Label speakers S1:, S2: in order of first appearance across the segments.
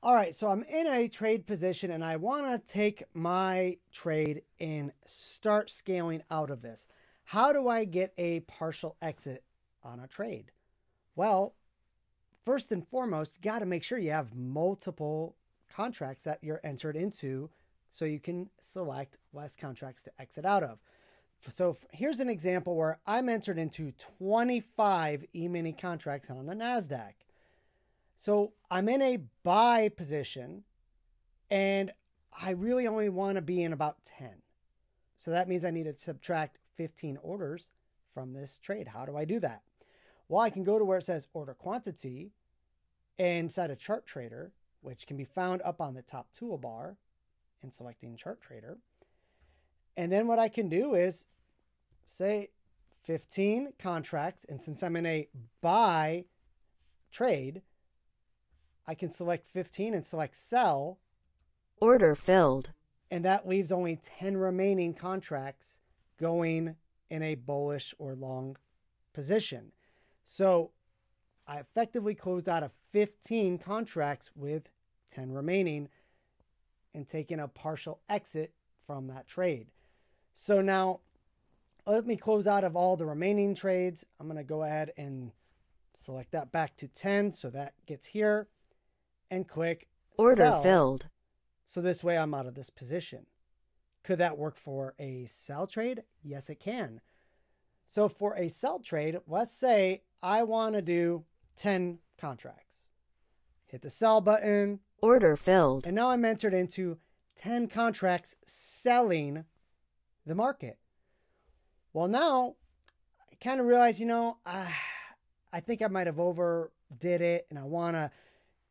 S1: All right, so I'm in a trade position and I want to take my trade and start scaling out of this. How do I get a partial exit on a trade? Well, first and foremost, you got to make sure you have multiple contracts that you're entered into so you can select less contracts to exit out of. So here's an example where I'm entered into 25 E-mini contracts on the NASDAQ. So I'm in a buy position and I really only want to be in about 10. So that means I need to subtract 15 orders from this trade. How do I do that? Well, I can go to where it says order quantity inside a chart trader, which can be found up on the top toolbar and selecting chart trader. And then what I can do is say 15 contracts. And since I'm in a buy trade, I can select 15 and select sell.
S2: Order filled.
S1: And that leaves only 10 remaining contracts going in a bullish or long position. So I effectively closed out of 15 contracts with 10 remaining and taking a partial exit from that trade. So now let me close out of all the remaining trades. I'm going to go ahead and select that back to 10. So that gets here and click
S2: Order
S1: sell.
S2: filled.
S1: So this way I'm out of this position. Could that work for a sell trade? Yes, it can. So for a sell trade, let's say I want to do 10 contracts. Hit the sell button.
S2: Order filled.
S1: And now I'm entered into 10 contracts selling the market. Well, now I kind of realize, you know, I, I think I might have overdid it and I want to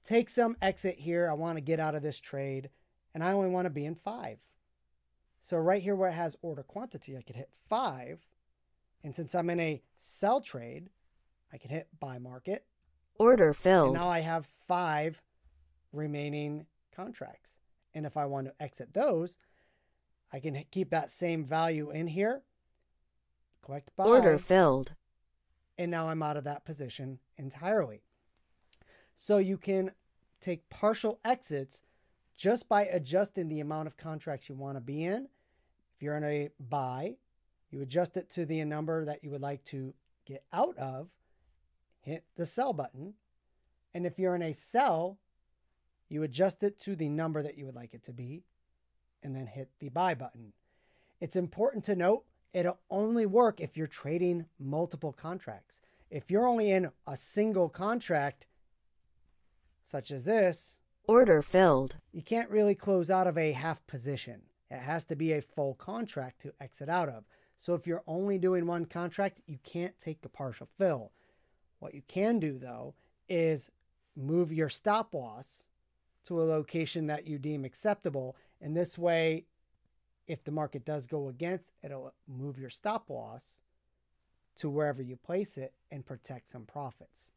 S1: take some exit here. I want to get out of this trade and I only want to be in five. So right here where it has order quantity, I could hit five. And since I'm in a sell trade, I can hit buy market.
S2: Order
S1: And
S2: filled.
S1: now I have five remaining contracts. And if I want to exit those, I can keep that same value in here, collect buy,
S2: Order filled.
S1: and now I'm out of that position entirely. So you can take partial exits just by adjusting the amount of contracts you want to be in. If you're in a buy, you adjust it to the number that you would like to get out of, hit the sell button. And if you're in a sell, you adjust it to the number that you would like it to be, and then hit the buy button. It's important to note it'll only work if you're trading multiple contracts. If you're only in a single contract, such as this,
S2: Order filled.
S1: you can't really close out of a half position. It has to be a full contract to exit out of. So if you're only doing one contract, you can't take a partial fill. What you can do though is move your stop loss to a location that you deem acceptable. And this way, if the market does go against, it'll move your stop loss to wherever you place it and protect some profits.